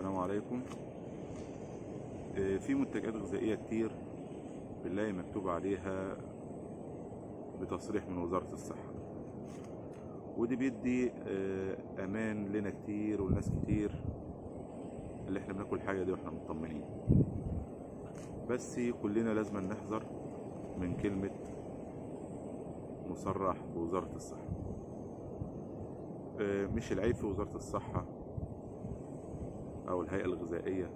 السلام عليكم. آه، في منتجات غذائية كتير بنلاقي مكتوب عليها بتصريح من وزارة الصحة. ودي بيدي آه، أمان لنا كتير ولناس كتير اللي إحنا بناكل حاجة دي وإحنا مطمنين. بس كلنا لازم نحذر من كلمة مصرح بوزارة الصحة. آه، مش العيب في وزارة الصحة أو الهيئة الغذائية.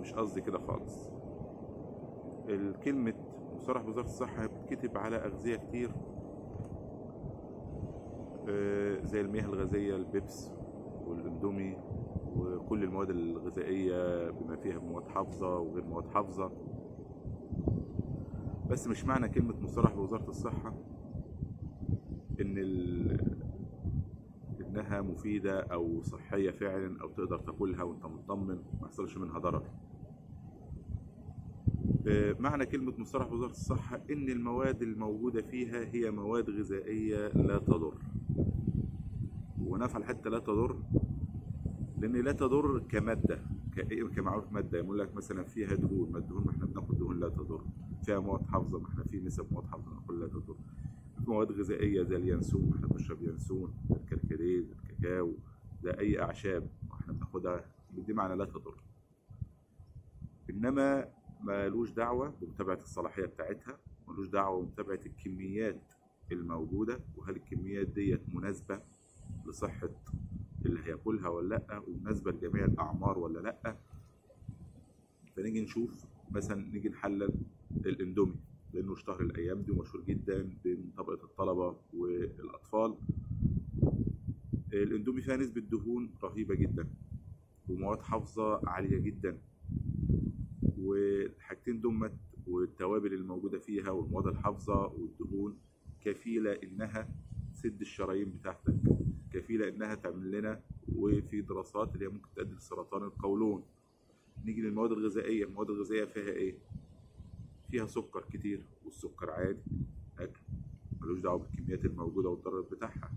مش قصدي كده خالص. الكلمة مصرح بوزارة الصحة بتكتب على أغذية كتير. آه، زي المياه الغازية البيبس والاندومي وكل المواد الغذائية بما فيها مواد حافظة وغير مواد حافظة. بس مش معنى كلمة مصرح بوزارة الصحة إن ال... إنها مفيدة أو صحية فعلا أو تقدر تاكلها وأنت مطمن ما يحصلش منها ضرر. آه، معنى كلمة مصطلح وزارة الصحة إن المواد الموجودة فيها هي مواد غذائية لا تضر. ونفعل حتى لا تضر لأن لا تضر كمادة كمعروف مادة يقول لك مثلا فيها دهون، ما الدهون ما إحنا بناكل دهون لا تضر. فيها مواد حافظة ما إحنا في نسب مواد حافظة بناكل لا تضر. مواد غذائية زي اليانسون إحنا بنشرب يانسون الكركديه الكاكاو ده أي أعشاب إحنا بناخدها دي معنى لا تضر. إنما مالوش دعوة بمتابعة الصلاحية بتاعتها ملوش دعوة بمتابعة الكميات الموجودة وهل الكميات ديت مناسبة لصحة اللي هياكلها ولا لأ ومناسبة لجميع الأعمار ولا لأ. فنيجي نشوف مثلا نيجي نحلل الإندومي لأنه اشتهر الأيام دي ومشهور جدا بين طبقة الطلبة والأطفال. الاندومي فيها نسبة دهون رهيبة جدا ومواد حافظة عالية جدا. والحاجتين دمت والتوابل الموجودة فيها والمواد الحافظة والدهون كفيلة إنها تسد الشرايين بتاعتك كفيلة إنها تعمل لنا وفي دراسات اللي هي ممكن تؤدي لسرطان القولون. نيجي للمواد الغذائية المواد الغذائية فيها إيه؟ فيها سكر كتير والسكر عادي أكل ملوش دعوة بالكميات الموجودة والضرر بتاعها.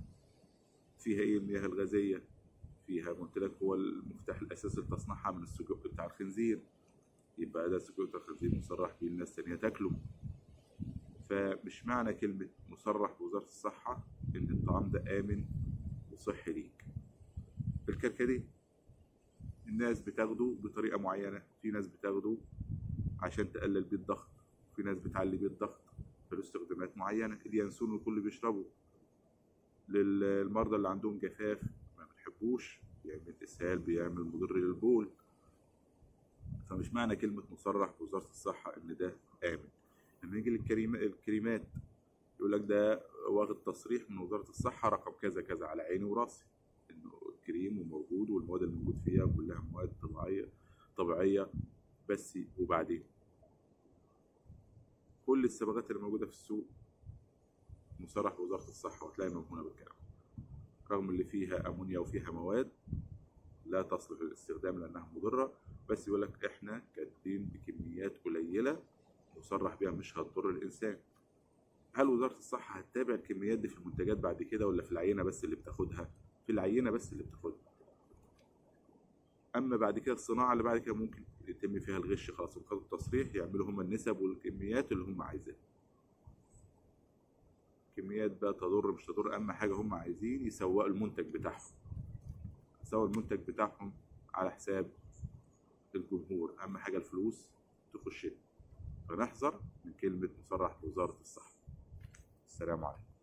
فيها إيه؟ المياه الغازية. فيها قلت لك هو المفتاح الأساسي لتصنيعها من السجق بتاع الخنزير. يبقى ده سجق بتاع الخنزير مصرح بيه الناس تانية تاكله. فمش معنى كلمة مصرح بوزارة الصحة إن الطعام ده آمن وصحي ليك. الكركديه الناس بتاخده بطريقة معينة. في ناس بتاخده عشان تقلل بيه الضغط. في ناس بتعلي بيه الضغط. في استخدامات معينة اليانسون الكل بيشربه. للمرضى اللي عندهم جفاف ما بنحبوش بيعمل اسهال بيعمل مضر للبول. فمش معنى كلمة مصرح بوزارة الصحة إن ده آمن. لما للكريم الكريمات يقول لك ده واخد تصريح من وزارة الصحة رقم كذا كذا على عيني وراسي. إنه الكريم وموجود والمواد اللي موجود فيها كلها مواد طبيعية طبيعية. بس وبعدين؟ كل الصبغات اللي موجودة في السوق مصرح بوزارة الصحة وهتلاقي مضمونة بالكلام. رغم اللي فيها أمونيا وفيها مواد لا تصلح للاستخدام لأنها مضرة بس يقول لك إحنا كاتبين بكميات قليلة مصرح بيها مش هتضر الإنسان. هل وزارة الصحة هتتابع الكميات دي في المنتجات بعد كده ولا في العينة بس اللي بتاخدها؟ في العينة بس اللي بتاخدها. أما بعد كده الصناعة اللي بعد كده ممكن يتم فيها الغش خلاص وخدوا التصريح يعملوا هم النسب والكميات اللي هم عايزينها. كميات بقى تضر مش تضر أهم حاجة هم عايزين يسوقوا المنتج بتاعهم. يسوقوا المنتج بتاعهم على حساب الجمهور. أهم حاجة الفلوس تخش. فنحذر من كلمة مصرح بوزارة الصحة. السلام عليكم.